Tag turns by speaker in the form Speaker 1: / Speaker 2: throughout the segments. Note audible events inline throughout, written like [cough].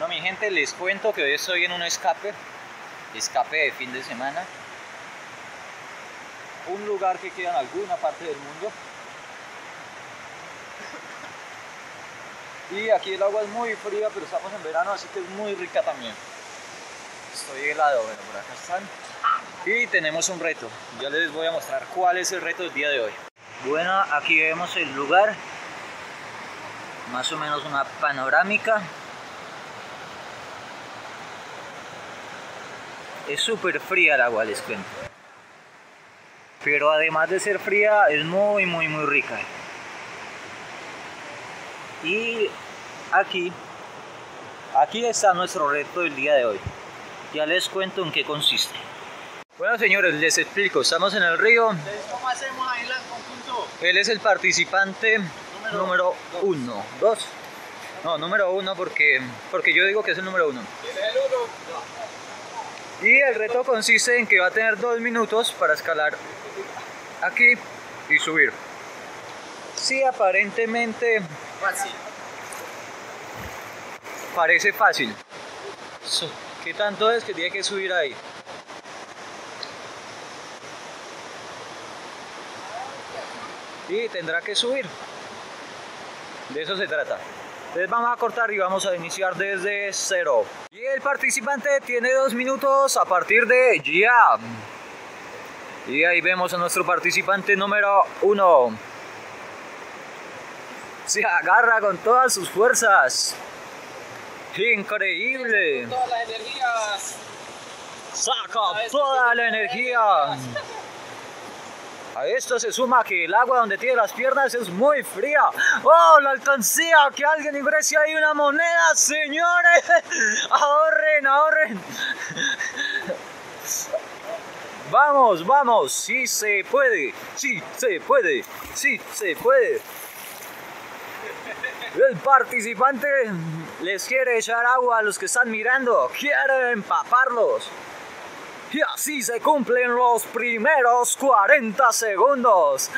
Speaker 1: Bueno mi gente, les cuento que hoy estoy en un escape, escape de fin de semana. Un lugar que queda en alguna parte del mundo. Y aquí el agua es muy fría, pero estamos en verano, así que es muy rica también. Estoy helado, bueno, por acá están. Y tenemos un reto. Ya les voy a mostrar cuál es el reto del día de hoy. Bueno, aquí vemos el lugar. Más o menos una panorámica. Es súper fría el agua, les cuento. Pero además de ser fría, es muy, muy, muy rica. Y aquí, aquí está nuestro reto del día de hoy. Ya les cuento en qué consiste. Bueno señores, les explico, estamos en el río.
Speaker 2: ¿Cómo hacemos ahí el conjunto?
Speaker 1: Él es el participante número uno. ¿Dos? No, número uno porque, porque yo digo que es el número uno.
Speaker 2: ¿Quién es el uno?
Speaker 1: Y el reto consiste en que va a tener dos minutos para escalar aquí y subir. Sí, aparentemente
Speaker 2: Fácil.
Speaker 1: parece fácil. ¿Qué tanto es que tiene que subir ahí? Y tendrá que subir. De eso se trata. Entonces vamos a cortar y vamos a iniciar desde cero. El participante tiene dos minutos a partir de ya. Y ahí vemos a nuestro participante número uno. Se agarra con todas sus fuerzas. Increíble. Saca toda la energía. A esto se suma que el agua donde tiene las piernas es muy fría. ¡Oh, la alcancía! ¡Que alguien ingrese ahí una moneda, señores! [laughs] ¡Ahorren, ahorren! [laughs] Vamos, vamos, sí se puede, sí se puede, sí se puede. El participante les quiere echar agua a los que están mirando, quiere empaparlos. Y así se cumplen los primeros 40 segundos.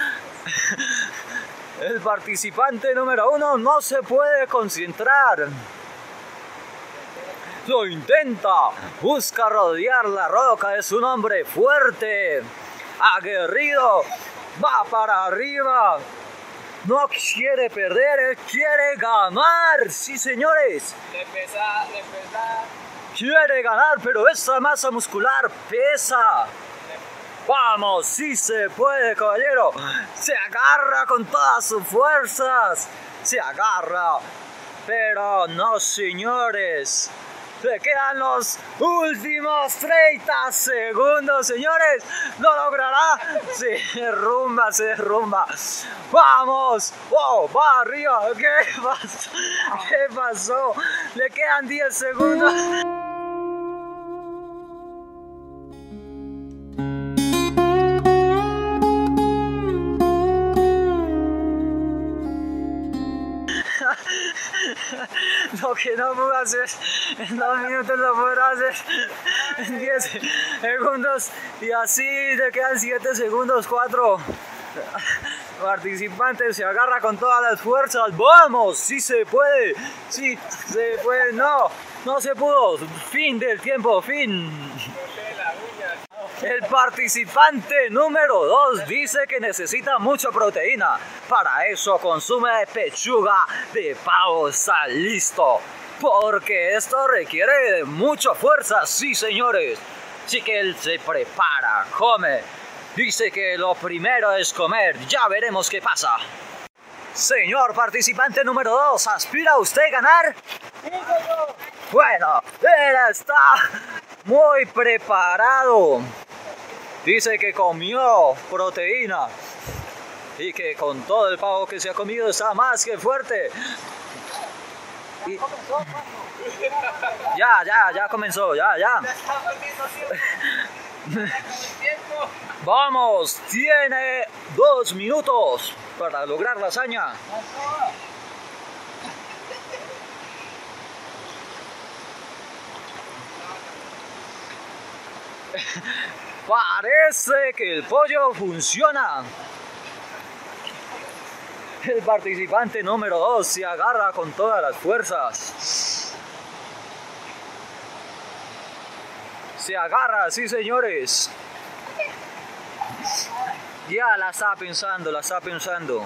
Speaker 1: El participante número uno no se puede concentrar. Lo intenta, busca rodear la roca, es un hombre fuerte, aguerrido, va para arriba. No quiere perder, quiere ganar. Sí, señores.
Speaker 2: Le pesa, le pesa.
Speaker 1: Quiere ganar, pero esa masa muscular pesa. Vamos, sí se puede, caballero. Se agarra con todas sus fuerzas. Se agarra. Pero no, señores. Le quedan los últimos 30 segundos, señores. ¿Lo logrará? Se derrumba, se derrumba. ¡Vamos! ¡Wow! ¡Va arriba! ¿Qué pasó? ¿Qué pasó? Le quedan 10 segundos. [laughs] Lo que no pudo hacer en dos minutos lo podrá hacer. En 10 segundos y así le quedan 7 segundos, 4 participantes se agarra con todas las fuerzas, vamos, sí se puede, sí se puede, no, no se pudo, fin del tiempo, fin. El participante número 2 dice que necesita mucha proteína. Para eso consume pechuga de pavo. Listo. Porque esto requiere mucha fuerza, sí señores. Así que él se prepara, come. Dice que lo primero es comer. Ya veremos qué pasa. Señor participante número 2, ¿aspira usted a ganar? Bueno, él está muy preparado. Dice que comió proteína y que con todo el pavo que se ha comido está más que fuerte. Y- Ya, ya, ya comenzó, ya, ya. [laughs] Vamos, tiene dos minutos para lograr la hazaña. [laughs] Parece que el pollo funciona. El participante número 2 se agarra con todas las fuerzas. Se agarra, sí señores. Ya la está pensando, la está pensando.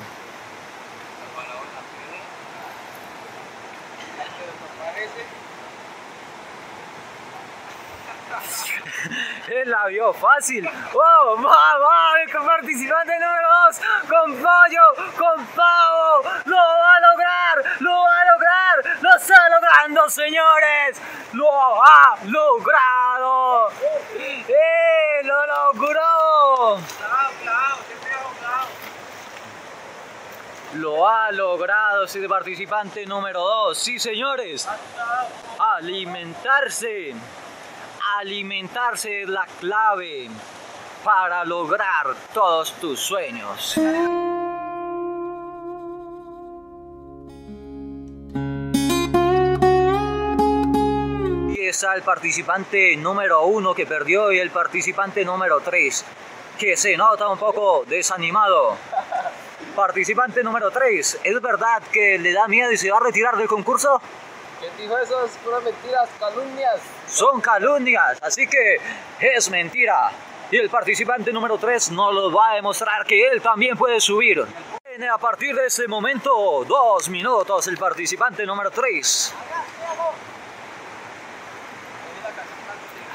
Speaker 1: Él la vio fácil. ¡Oh! ¡Va, va! El participante número 2 con pollo, con pavo. ¡Lo va a lograr! ¡Lo va a lograr! ¡Lo está logrando, señores! ¡Lo ha logrado! ¡Eh! ¡Lo logró! Lo ha logrado ese participante número 2. Sí, señores. Alimentarse. Alimentarse es la clave para lograr todos tus sueños. Y está el participante número uno que perdió y el participante número 3 que se nota un poco desanimado. Participante número 3, ¿es verdad que le da miedo y se va a retirar del concurso?
Speaker 2: ¿Quién dijo eso? Es mentiras, calumnias.
Speaker 1: son calumnias, así que es mentira. Y el participante número 3 nos lo va a demostrar que él también puede subir. A partir de ese momento dos minutos el participante número 3.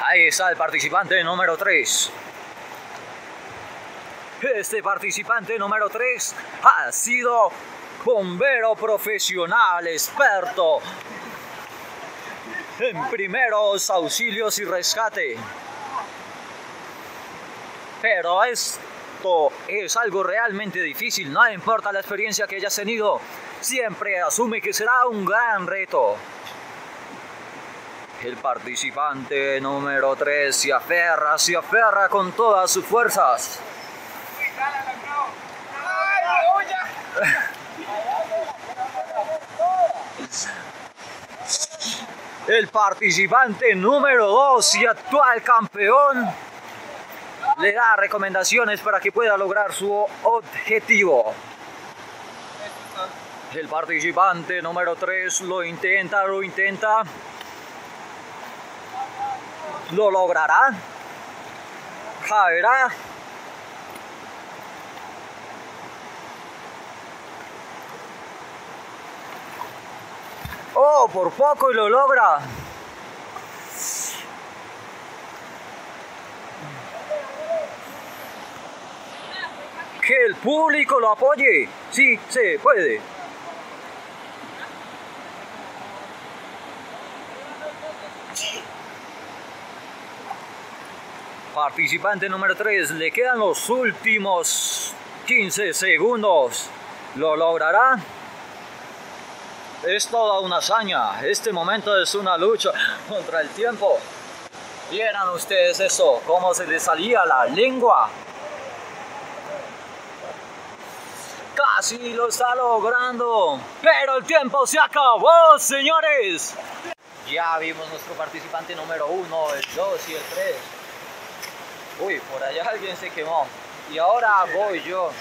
Speaker 1: Ahí está el participante número 3. Este participante número 3 ha sido bombero profesional, experto en primeros auxilios y rescate. Pero esto es algo realmente difícil, no importa la experiencia que hayas tenido, siempre asume que será un gran reto. El participante número 3 se aferra, se aferra con todas sus fuerzas. El participante número 2 y actual campeón le da recomendaciones para que pueda lograr su objetivo. El participante número 3 lo intenta, lo intenta. ¿Lo logrará? ¿Caerá? Oh, por poco y lo logra. Que el público lo apoye. Sí, se puede. Participante número 3, le quedan los últimos 15 segundos. ¿Lo logrará? Es toda una hazaña. Este momento es una lucha contra el tiempo. Vieran ustedes eso, cómo se le salía la lengua. Casi lo está logrando. Pero el tiempo se acabó, señores. Ya vimos nuestro participante número uno, el 2 y el 3. Uy, por allá alguien se quemó. Y ahora voy yo.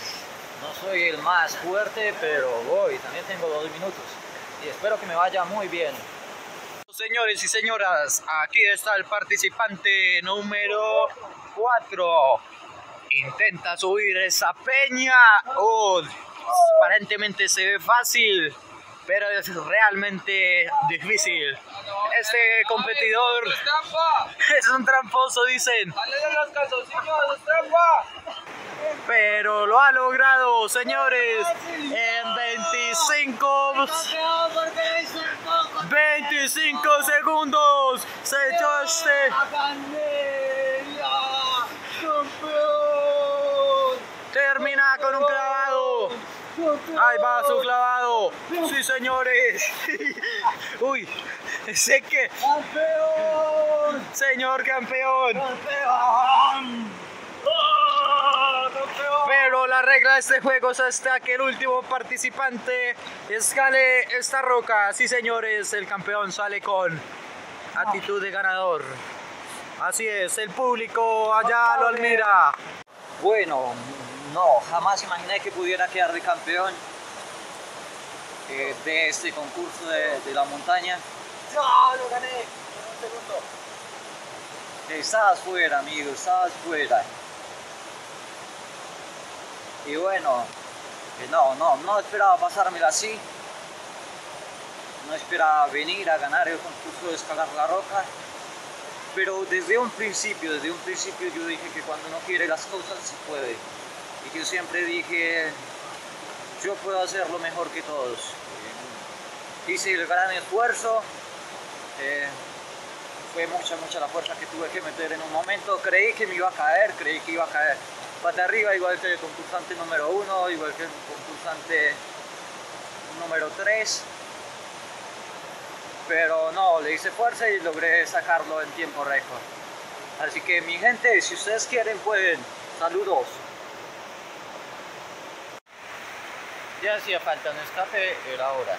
Speaker 1: No soy el más fuerte, pero voy. También tengo dos minutos. Y espero que me vaya muy bien. Señores y señoras, aquí está el participante número 4. Intenta subir esa peña. Oh, aparentemente se ve fácil, pero es realmente difícil. Este competidor [laughs]
Speaker 2: ¡Es
Speaker 1: un tramposo, dicen.
Speaker 2: ¡Dale los.
Speaker 1: Pero lo ha logrado, señores. En 25, 25 segundos se echó este. Termina con un clavado. Ahí va su clavado. Sí, señores. [laughs] Uy, sé que. Señor campeón. Pero la regla de este juego es hasta que el último participante escale esta roca. Sí, señores, el campeón sale con actitud de ganador. Así es, el público allá lo admira. Bueno, no, jamás imaginé que pudiera quedar de campeón eh, de este concurso de, de la montaña.
Speaker 2: ¡No! ¡Lo gané! En un segundo.
Speaker 1: Estabas fuera, amigo, estabas fuera. Y bueno, eh, no, no, no esperaba pasármela así. No esperaba venir a ganar el concurso de escalar la roca. Pero desde un principio, desde un principio yo dije que cuando uno quiere las cosas se puede. Y yo siempre dije, yo puedo hacerlo mejor que todos. Eh, hice el gran esfuerzo. eh, fue mucha, mucha la fuerza que tuve que meter en un momento. Creí que me iba a caer, creí que iba a caer pata arriba, igual que el concursante número uno, igual que el concursante número 3. Pero no, le hice fuerza y logré sacarlo en tiempo récord. Así que mi gente, si ustedes quieren pueden. Saludos. Ya hacía falta un escape, era hora.